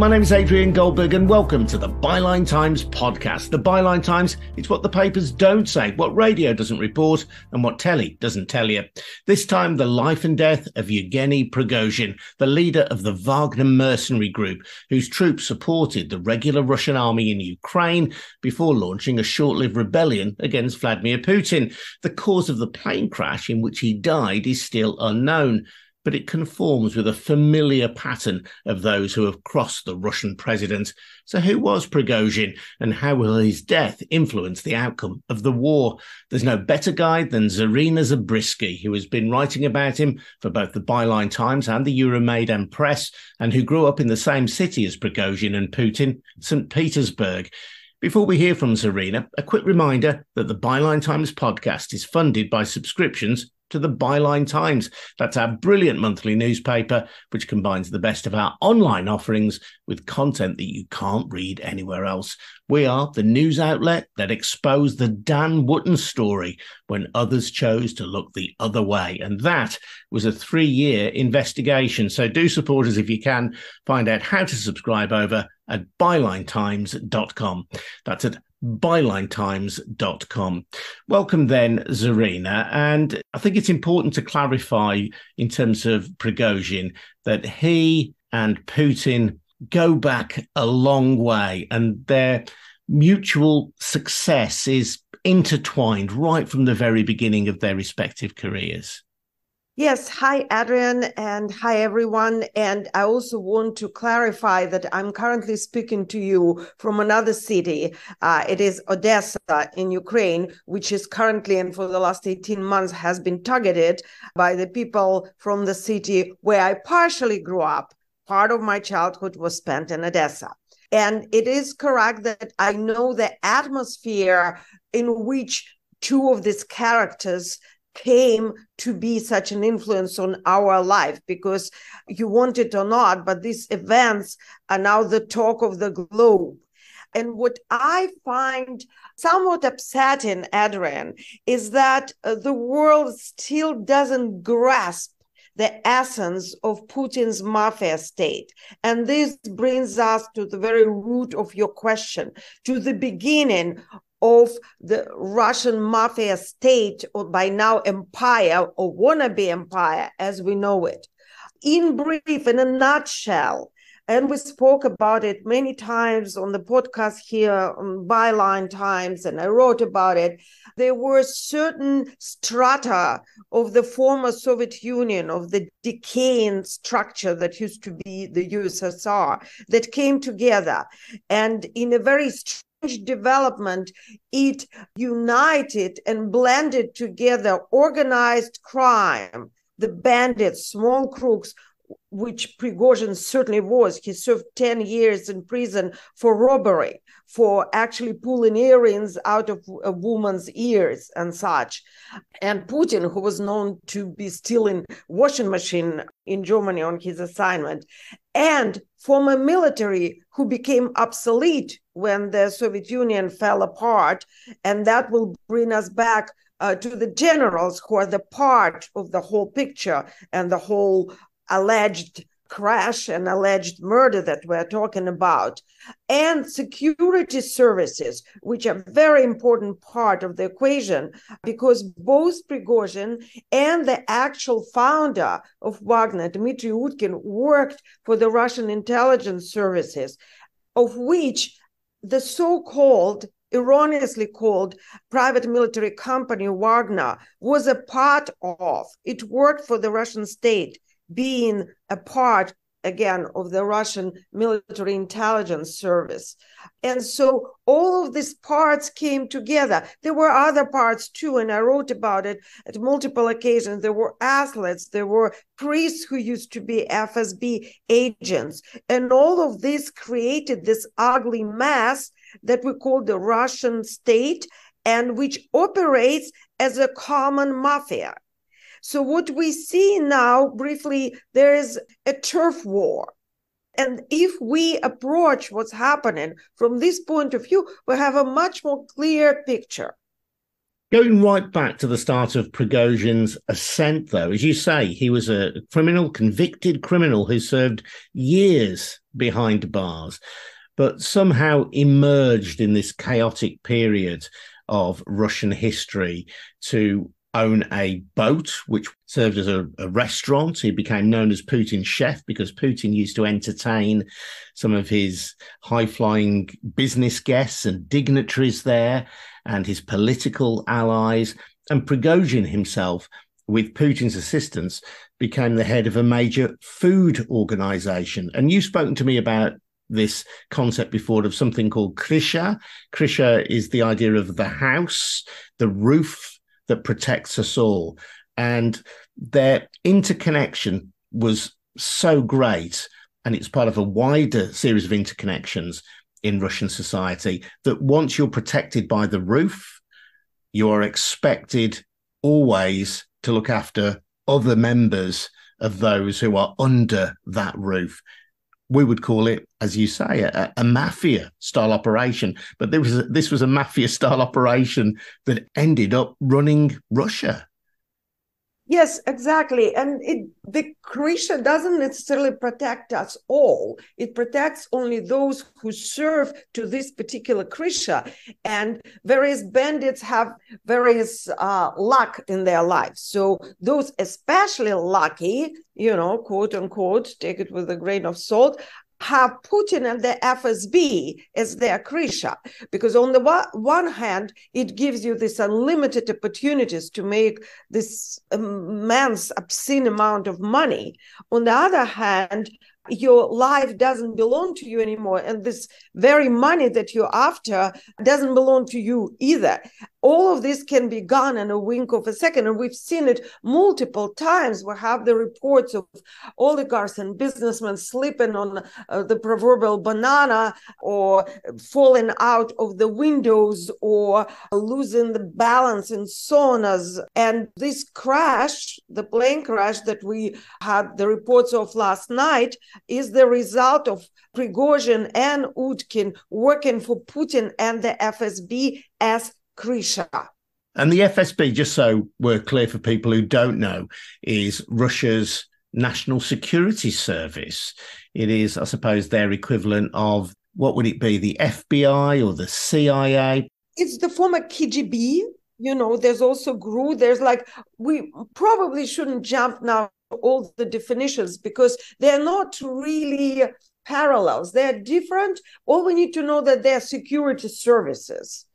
My name is Adrian Goldberg, and welcome to the Byline Times podcast. The Byline Times, it's what the papers don't say, what radio doesn't report, and what telly doesn't tell you. This time, the life and death of Yevgeny Prigozhin, the leader of the Wagner mercenary group, whose troops supported the regular Russian army in Ukraine before launching a short lived rebellion against Vladimir Putin. The cause of the plane crash in which he died is still unknown but it conforms with a familiar pattern of those who have crossed the Russian president. So, who was Prigozhin and how will his death influence the outcome of the war? There's no better guide than Zarina Zabrisky, who has been writing about him for both the Byline Times and the Euromaidan Press, and who grew up in the same city as Prigozhin and Putin, St. Petersburg. Before we hear from Zarina, a quick reminder that the Byline Times podcast is funded by subscriptions to the Byline Times. That's our brilliant monthly newspaper, which combines the best of our online offerings with content that you can't read anywhere else. We are the news outlet that exposed the Dan Wootton story when others chose to look the other way. And that was a three year investigation. So do support us if you can. Find out how to subscribe over at bylinetimes.com. That's at bylinetimes.com. Welcome then, Zarina. And I think it's important to clarify in terms of Prigozhin that he and Putin go back a long way and their mutual success is intertwined right from the very beginning of their respective careers. Yes, hi, Adrian, and hi, everyone. And I also want to clarify that I'm currently speaking to you from another city. Uh, it is Odessa in Ukraine, which is currently and for the last 18 months has been targeted by the people from the city where I partially grew up. Part of my childhood was spent in Odessa. And it is correct that I know the atmosphere in which two of these characters came to be such an influence on our life because you want it or not, but these events are now the talk of the globe. And what I find somewhat upsetting, Adrian, is that uh, the world still doesn't grasp the essence of Putin's mafia state. And this brings us to the very root of your question, to the beginning of the Russian mafia state, or by now empire or wannabe empire as we know it. In brief, in a nutshell, and we spoke about it many times on the podcast here on Byline Times, and I wrote about it. There were certain strata of the former Soviet Union, of the decaying structure that used to be the USSR, that came together. And in a very development, it united and blended together organized crime, the bandits, small crooks, which Prigozhin certainly was. He served 10 years in prison for robbery, for actually pulling earrings out of a woman's ears and such. And Putin, who was known to be stealing washing machine in Germany on his assignment, and former military who became obsolete when the Soviet Union fell apart. And that will bring us back uh, to the generals who are the part of the whole picture and the whole alleged crash and alleged murder that we're talking about, and security services, which are very important part of the equation, because both Prigozhin and the actual founder of Wagner, Dmitry Utkin, worked for the Russian intelligence services, of which the so-called erroneously called private military company Wagner was a part of. It worked for the Russian state being a part again of the Russian military intelligence service. And so all of these parts came together. There were other parts too, and I wrote about it at multiple occasions. There were athletes, there were priests who used to be FSB agents. And all of this created this ugly mess that we call the Russian state and which operates as a common mafia. So, what we see now, briefly, there is a turf war. And if we approach what's happening from this point of view, we have a much more clear picture. Going right back to the start of Prigozhin's ascent, though, as you say, he was a criminal, convicted criminal who served years behind bars, but somehow emerged in this chaotic period of Russian history to own a boat, which served as a, a, restaurant. He became known as Putin's chef because Putin used to entertain some of his high flying business guests and dignitaries there and his political allies. And Prigozhin himself, with Putin's assistance, became the head of a major food organization. And you've spoken to me about this concept before of something called Krysha. Krysha is the idea of the house, the roof that protects us all. And their interconnection was so great. And it's part of a wider series of interconnections in Russian society that once you're protected by the roof, you are expected always to look after other members of those who are under that roof. We would call it, as you say, a, a mafia style operation. But was a, this was a mafia style operation that ended up running Russia. Yes, exactly. And it, the Krysha doesn't necessarily protect us all. It protects only those who serve to this particular Krysha. And various bandits have various uh, luck in their lives. So those especially lucky, you know, quote unquote, take it with a grain of salt, have Putin and the FSB as their Krysha. Because on the one hand, it gives you this unlimited opportunities to make this um, immense, obscene amount of money. On the other hand, your life doesn't belong to you anymore and this very money that you're after doesn't belong to you either. All of this can be gone in a wink of a second and we've seen it multiple times. We have the reports of oligarchs and businessmen sleeping on uh, the proverbial banana or falling out of the windows or losing the balance in saunas. And this crash the plane crash that we had the reports of last night is the result of Prigozhin and Utkin working for Putin and the FSB as Krysha. And the FSB, just so we're clear for people who don't know, is Russia's National Security Service. It is, I suppose, their equivalent of what would it be, the FBI or the CIA? It's the former KGB. You know, there's also GRU. There's like, we probably shouldn't jump now all the definitions because they're not really parallels. They're different. All we need to know that they're security services.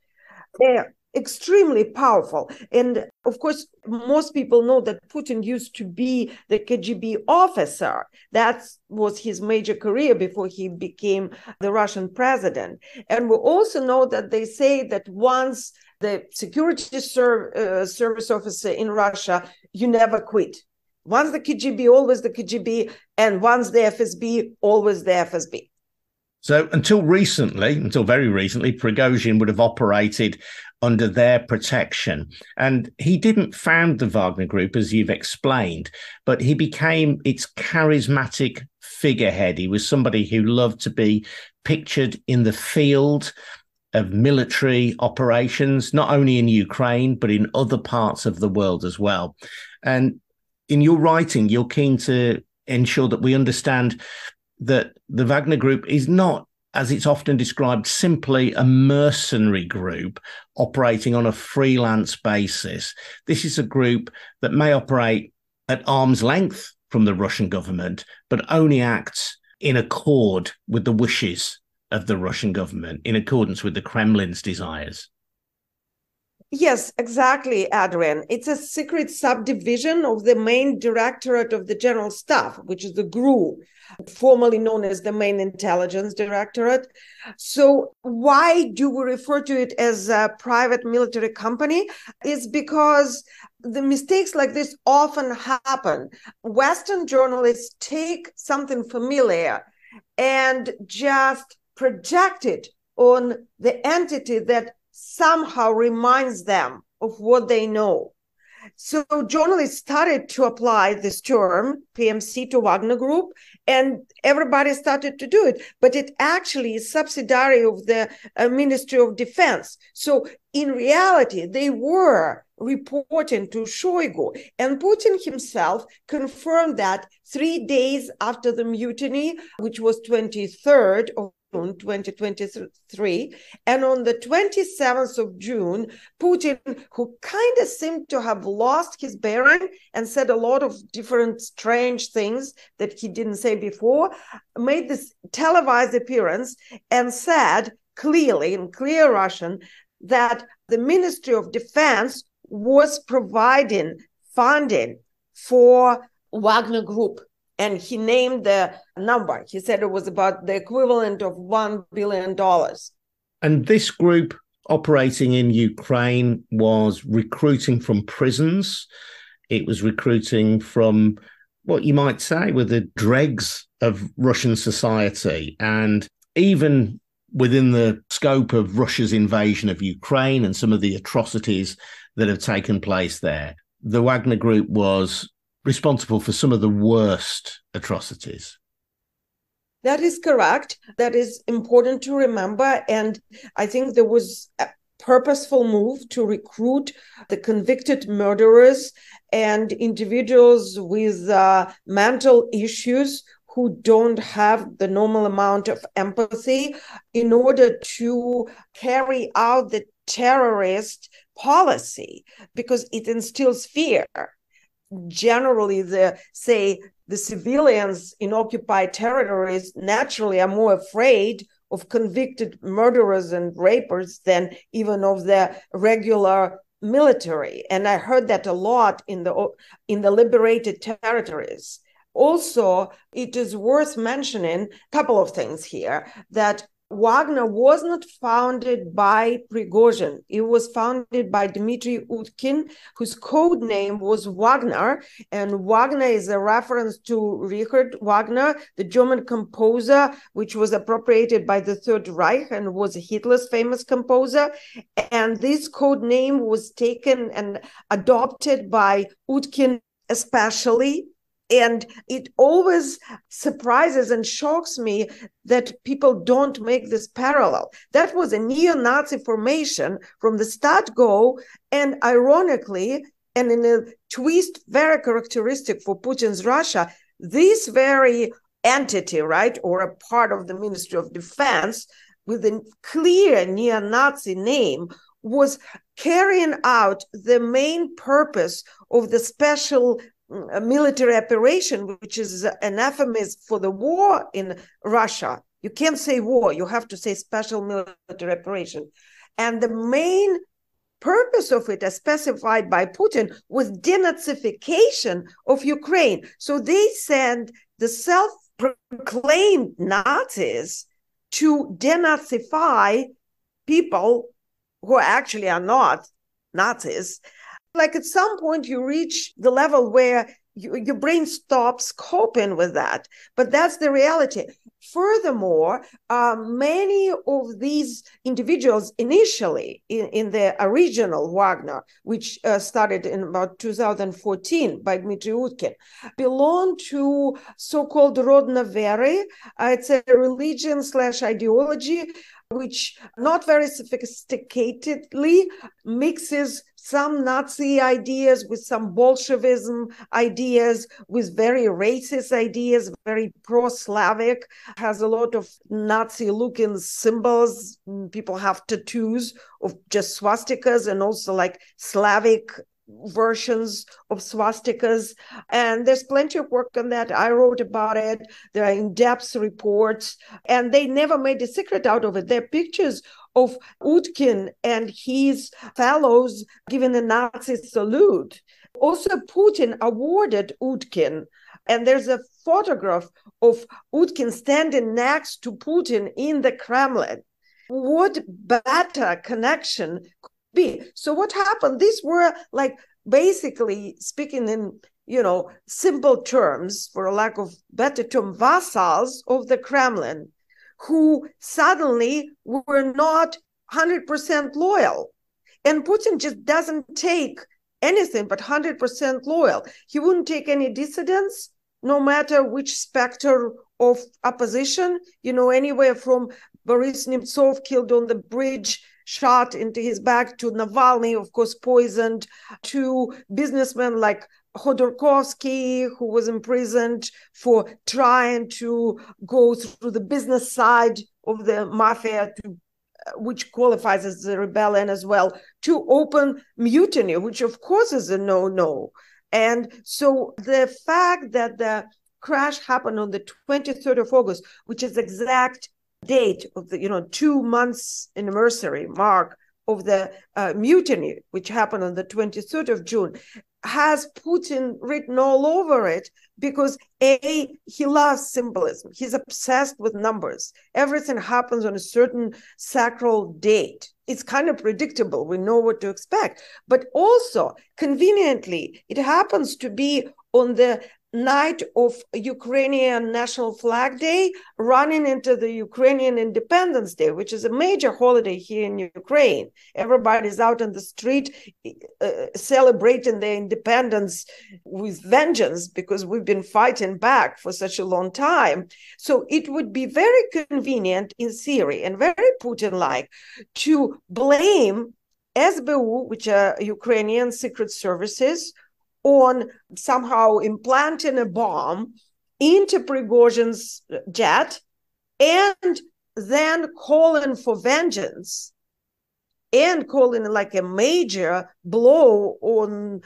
They're extremely powerful. And of course, most people know that Putin used to be the KGB officer. That was his major career before he became the Russian president. And we also know that they say that once the security ser- uh, service officer in Russia, you never quit. Once the KGB, always the KGB, and once the FSB, always the FSB. So until recently, until very recently, Prigozhin would have operated under their protection. And he didn't found the Wagner Group, as you've explained, but he became its charismatic figurehead. He was somebody who loved to be pictured in the field of military operations, not only in Ukraine, but in other parts of the world as well. And in your writing, you're keen to ensure that we understand that the Wagner Group is not as it's often described, simply a mercenary group operating on a freelance basis. This is a group that may operate at arm's length from the Russian government, but only acts in accord with the wishes of the Russian government, in accordance with the Kremlin's desires. Yes, exactly, Adrian. It's a secret subdivision of the main directorate of the General Staff, which is the GRU, formerly known as the Main Intelligence Directorate. So, why do we refer to it as a private military company? It's because the mistakes like this often happen. Western journalists take something familiar and just project it on the entity that somehow reminds them of what they know. So journalists started to apply this term PMC to Wagner Group, and everybody started to do it but it actually is subsidiary of the uh, ministry of defense so in reality they were reporting to Shoigu and Putin himself confirmed that 3 days after the mutiny which was 23rd of 2023. And on the 27th of June, Putin, who kind of seemed to have lost his bearing and said a lot of different strange things that he didn't say before, made this televised appearance and said clearly in clear Russian that the Ministry of Defense was providing funding for Wagner Group and he named the number. He said it was about the equivalent of $1 billion. And this group operating in Ukraine was recruiting from prisons. It was recruiting from what you might say were the dregs of Russian society. And even within the scope of Russia's invasion of Ukraine and some of the atrocities that have taken place there, the Wagner Group was responsible for some of the worst atrocities. That is correct. That is important to remember. And I think there was a purposeful move to recruit the convicted murderers and individuals with uh, mental issues who don't have the normal amount of empathy in order to carry out the terrorist policy because it instills fear generally the say the civilians in occupied territories naturally are more afraid of convicted murderers and rapers than even of the regular military. And i heard that a lot in the in the liberated territories. Also it is worth mentioning a couple of things here that Wagner was not founded by Prigozhin. It was founded by Dmitry Utkin, whose code name was Wagner. And Wagner is a reference to Richard Wagner, the German composer, which was appropriated by the Third Reich and was a Hitler's famous composer. And this code name was taken and adopted by Utkin especially and it always surprises and shocks me that people don't make this parallel. That was a neo Nazi formation from the start go. And ironically, and in a twist very characteristic for Putin's Russia, this very entity, right, or a part of the Ministry of Defense with a clear neo Nazi name was carrying out the main purpose of the special a military operation, which is an euphemism for the war in Russia. You can't say war, you have to say special military operation. And the main purpose of it, as specified by Putin, was denazification of Ukraine. So they sent the self proclaimed Nazis to denazify people who actually are not Nazis like at some point you reach the level where you, your brain stops coping with that. But that's the reality. Furthermore uh, many of these individuals initially in, in the original wagner which uh, started in about 2014 by dmitry utkin belong to so-called Rodnovery uh, it's a religion slash ideology which not very sophisticatedly mixes some Nazi ideas with some Bolshevism ideas, with very racist ideas, very pro Slavic, has a lot of Nazi looking symbols. People have tattoos of just swastikas and also like Slavic versions of swastikas. And there's plenty of work on that. I wrote about it. There are in-depth reports. And they never made a secret out of it. There are pictures of utkin and his fellows giving a nazi salute. Also putin awarded utkin. And there's a photograph of utkin standing next to putin in the kremlin. What better connection be. So what happened? These were like basically speaking in you know simple terms, for a lack of better term, vassals of the Kremlin, who suddenly were not hundred percent loyal, and Putin just doesn't take anything but hundred percent loyal. He wouldn't take any dissidents no matter which specter of opposition, you know, anywhere from Boris Nemtsov killed on the bridge, shot into his back, to Navalny, of course, poisoned, to businessmen like Khodorkovsky, who was imprisoned for trying to go through the business side of the mafia to uh, which qualifies as a rebellion as well, to open mutiny, which of course is a no-no. And so the fact that the crash happened on the 23rd of August, which is exact date of the, you know, two months anniversary mark of the uh, mutiny, which happened on the 23rd of June, has Putin written all over it because A, he loves symbolism. He's obsessed with numbers. Everything happens on a certain sacral date. It's kind of predictable. We know what to expect. But also, conveniently, it happens to be on the night of Ukrainian National Flag Day running into the Ukrainian Independence Day, which is a major holiday here in Ukraine. Everybody's out on the street uh, celebrating their independence with vengeance because we've been fighting back for such a long time. So it would be very convenient in theory and very Putin like to blame SBU, which are Ukrainian secret services, on somehow implanting a bomb into Prigozhin's jet and then calling for vengeance and calling like a major blow on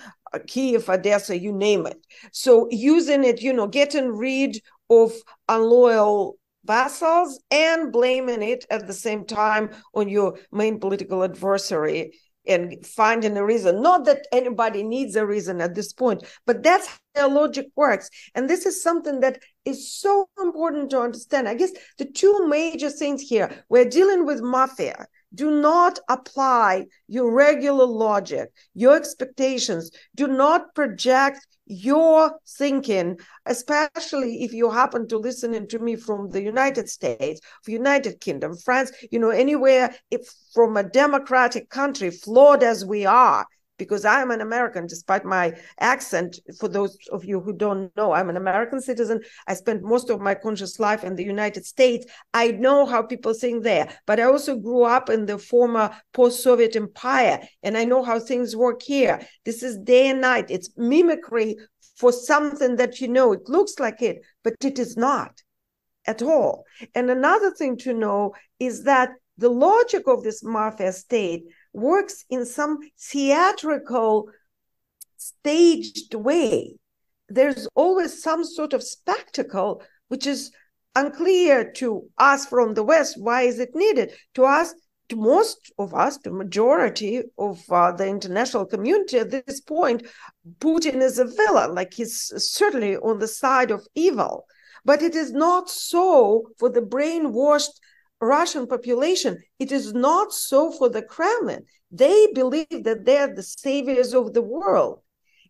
Kiev, Odessa, you name it. So using it, you know, getting rid of unloyal vassals and blaming it at the same time on your main political adversary and finding a reason. Not that anybody needs a reason at this point, but that's how logic works. And this is something that is so important to understand. I guess the two major things here we're dealing with mafia. Do not apply your regular logic, your expectations. Do not project your thinking, especially if you happen to listen to me from the United States, United Kingdom, France, you know, anywhere if from a democratic country, flawed as we are, because I am an American, despite my accent. For those of you who don't know, I'm an American citizen. I spent most of my conscious life in the United States. I know how people think there, but I also grew up in the former post Soviet empire, and I know how things work here. This is day and night, it's mimicry for something that you know it looks like it, but it is not at all. And another thing to know is that the logic of this mafia state works in some theatrical, staged way. There's always some sort of spectacle, which is unclear to us from the West. Why is it needed? To us, to most of us, the majority of uh, the international community at this point, Putin is a villain, like he's certainly on the side of evil. But it is not so for the brainwashed Russian population. It is not so for the Kremlin. They believe that they're the saviors of the world.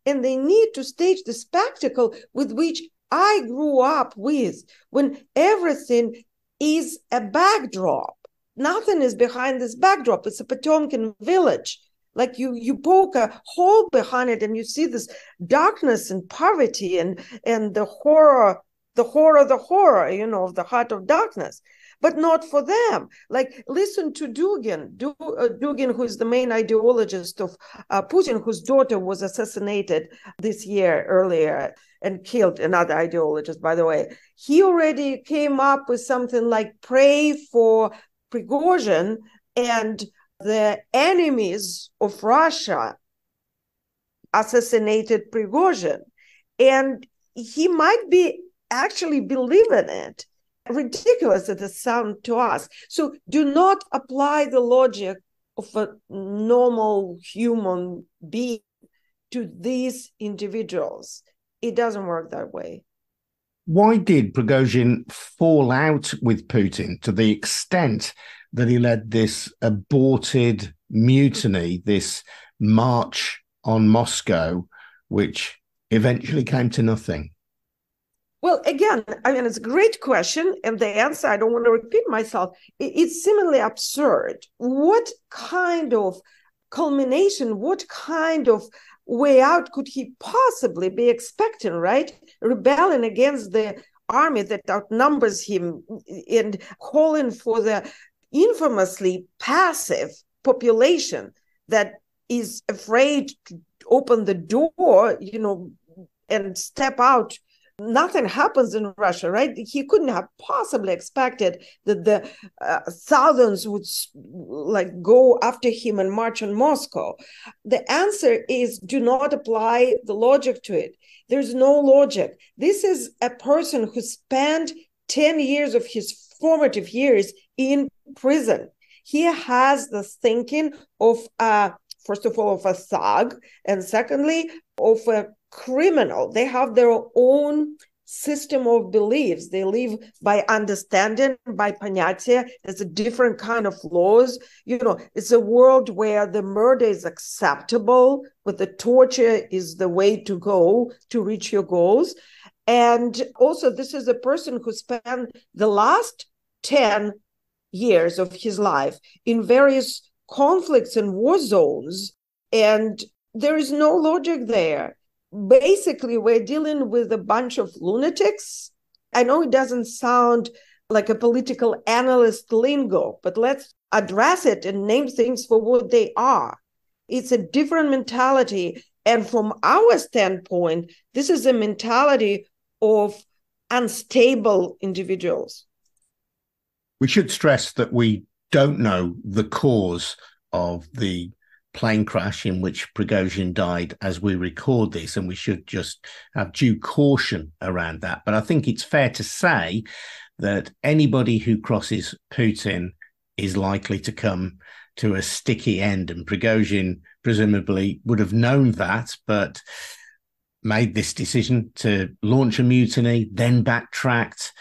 And they need to stage the spectacle with which I grew up with when everything is a backdrop. Nothing is behind this backdrop. It's a Potemkin village. Like you, you poke a hole behind it and you see this darkness and poverty and, and the horror, the horror, the horror, you know, of the heart of darkness but not for them. Like, listen to Dugin, du, uh, Dugin, who is the main ideologist of uh, Putin, whose daughter was assassinated this year earlier and killed another ideologist, by the way. He already came up with something like pray for Prigozhin and the enemies of Russia assassinated Prigozhin. And he might be actually believing it ridiculous as it sounds to us. So do not apply the logic of a normal human being to these individuals. It doesn't work that way. Why did Prigozhin fall out with Putin to the extent that he led this aborted mutiny, this march on Moscow, which eventually came to nothing? Well, again, I mean, it's a great question. And the answer, I don't want to repeat myself, it's seemingly absurd. What kind of culmination, what kind of way out could he possibly be expecting, right? Rebelling against the army that outnumbers him and calling for the infamously passive population that is afraid to open the door, you know, and step out nothing happens in Russia, right? He couldn't have possibly expected that the uh, thousands would like go after him and march on Moscow. The answer is do not apply the logic to it. There's no logic. This is a person who spent 10 years of his formative years in prison. He has the thinking of, uh, first of all, of a thug, and secondly, of a criminal. They have their own system of beliefs. They live by understanding, by panyatia. There's a different kind of laws. You know, it's a world where the murder is acceptable, but the torture is the way to go to reach your goals. And also, this is a person who spent the last 10 years of his life in various conflicts and war zones. And there is no logic there basically we're dealing with a bunch of lunatics. I know it doesn't sound like a political analyst lingo, but let's address it and name things for what they are. It's a different mentality. And from our standpoint, this is a mentality of unstable individuals. We should stress that we don't know the cause of the plane crash in which Prigozhin died as we record this, and we should just have due caution around that. But I think it's fair to say that anybody who crosses Putin is likely to come to a sticky end, and Prigozhin presumably would have known that, but made this decision to launch a mutiny, then backtracked.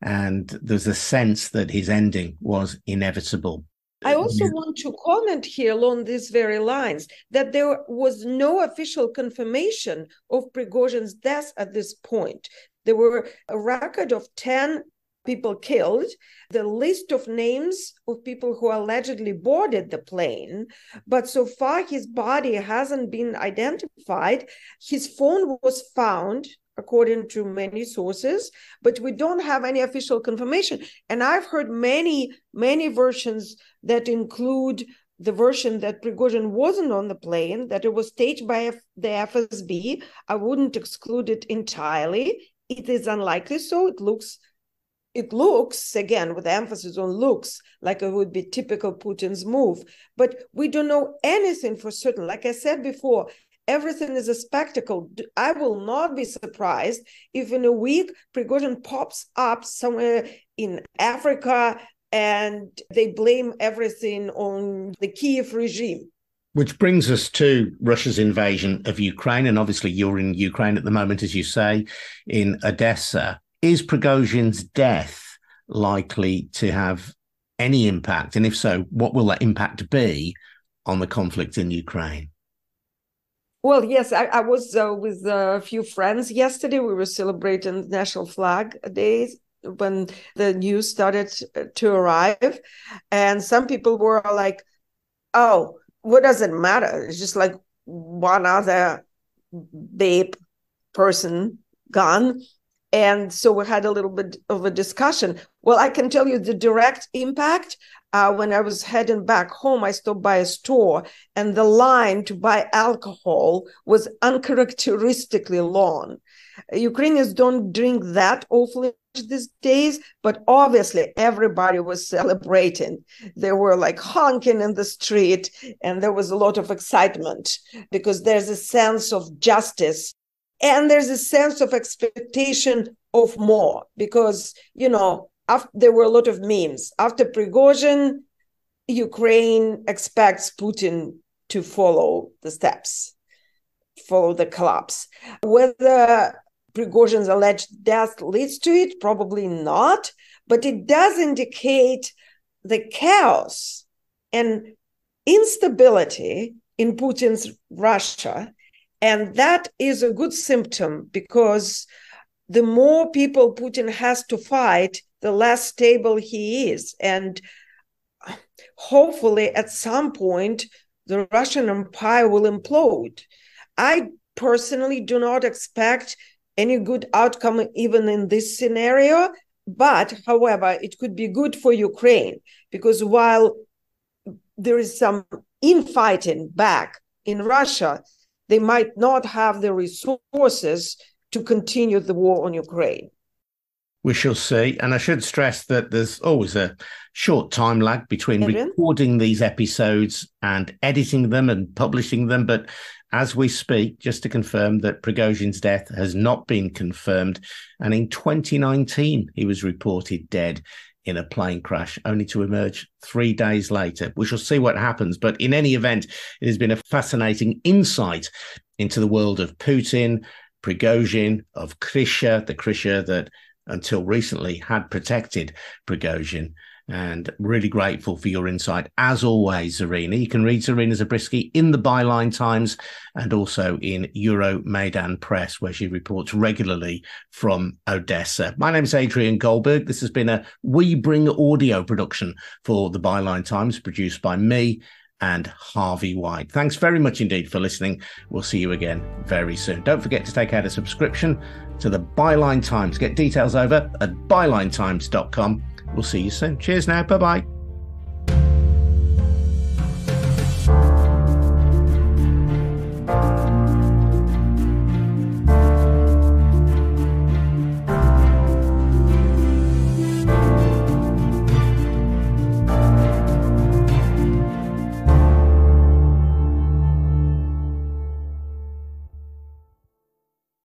And there's a sense that his ending was inevitable. I also want to comment here along these very lines that there was no official confirmation of Prigozhin's death at this point. There were a record of 10 people killed, the list of names of people who allegedly boarded the plane, but so far his body hasn't been identified. His phone was found according to many sources, but we don't have any official confirmation. And I've heard many, many versions that include the version that Prigozhin wasn't on the plane, that it was staged by the FSB. I wouldn't exclude it entirely. It is unlikely so. It looks it looks again with emphasis on looks like it would be typical putin's move but we don't know anything for certain like i said before everything is a spectacle. I will not be surprised if in a week Prigozhin pops up somewhere in Africa and they blame everything on the Kiev regime. Which brings us to Russia's invasion of Ukraine. And obviously, you're in Ukraine at the moment, as you say, in Odessa. Is Prigozhin's death likely to have any impact? And if so, what will that impact be on the conflict in Ukraine? Well, yes, I, I was uh, with a few friends yesterday. We were celebrating National Flag Day when the news started to arrive. And some people were like, oh, what does it matter? It's just like one other babe person gone. And so we had a little bit of a discussion. Well, I can tell you the direct impact uh, when I was heading back home, I stopped by a store and the line to buy alcohol was uncharacteristically long. Ukrainians don't drink that awfully these days, but obviously everybody was celebrating. They were like honking in the street, and there was a lot of excitement because there's a sense of justice and there's a sense of expectation of more because, you know, after, there were a lot of memes. After Prigozhin, Ukraine expects Putin to follow the steps, follow the collapse. Whether Prigozhin's alleged death leads to it, probably not, but it does indicate the chaos and instability in Putin's Russia. And that is a good symptom because the more people Putin has to fight, the less stable he is. And hopefully, at some point, the Russian Empire will implode. I personally do not expect any good outcome even in this scenario. But however, it could be good for Ukraine because while there is some infighting back in Russia, they might not have the resources to continue the war on Ukraine. We shall see. And I should stress that there's always a short time lag between recording these episodes and editing them and publishing them. But as we speak, just to confirm that Prigozhin's death has not been confirmed. And in 2019, he was reported dead in a plane crash, only to emerge three days later. We shall see what happens. But in any event, it has been a fascinating insight into the world of Putin, Prigozhin, of Krysha, the Krysha that until recently had protected Prigozhin and really grateful for your insight as always, Zarina. You can read Zarina Zabrisky in the Byline Times and also in Euromaidan Press, where she reports regularly from Odessa. My name is Adrian Goldberg. This has been a We Bring audio production for the Byline Times, produced by me and Harvey White. Thanks very much indeed for listening. We'll see you again very soon. Don't forget to take out a subscription to the Byline Times. Get details over at bylinetimes.com We'll see you soon. Cheers now. Bye bye.